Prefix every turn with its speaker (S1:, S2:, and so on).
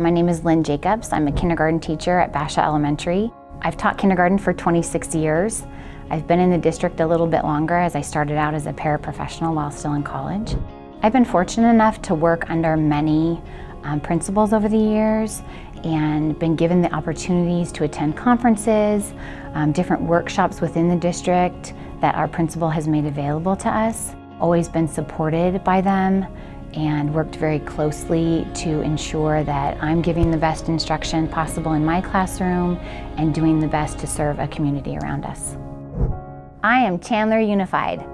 S1: My name is Lynne Jacobs. I'm a kindergarten teacher at Basha Elementary. I've taught kindergarten for 26 years. I've been in the district a little bit longer as I started out as a paraprofessional while still in college. I've been fortunate enough to work under many um, principals over the years and been given the opportunities to attend conferences, um, different workshops within the district that our principal has made available to us. Always been supported by them and worked very closely to ensure that I'm giving the best instruction possible in my classroom and doing the best to serve a community around us. I am Chandler Unified.